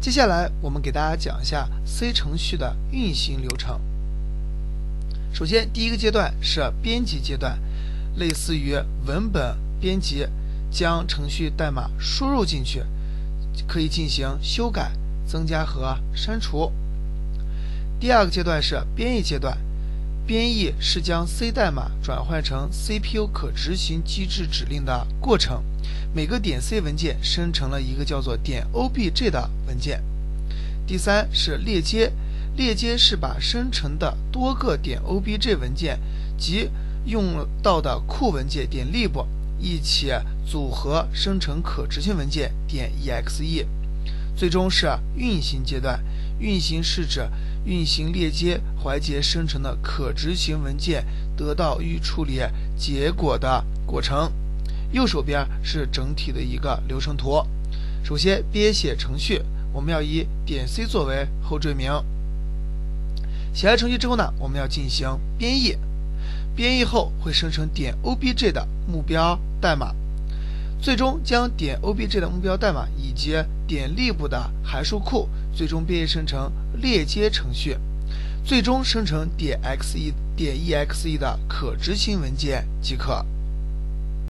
接下来我们给大家讲一下 C 程序的运行流程。首先，第一个阶段是编辑阶段，类似于文本编辑，将程序代码输入进去，可以进行修改、增加和删除。第二个阶段是编译阶段，编译是将 C 代码转换成 CPU 可执行机制指令的过程。每个点 C 文件生成了一个叫做点 obj 的文件。第三是链接，链接是把生成的多个点 obj 文件及用到的库文件点 lib 一起组合生成可执行文件点 exe。最终是运行阶段，运行是指运行链接环节生成的可执行文件得到预处理结果的过程。右手边是整体的一个流程图。首先编写程序，我们要以点 C 作为后缀名。写完程序之后呢，我们要进行编译。编译后会生成点 obj 的目标代码，最终将点 obj 的目标代码以及点 lib 的函数库最终编译生成链接程序，最终生成点 xe 点 exe 的可执行文件即可。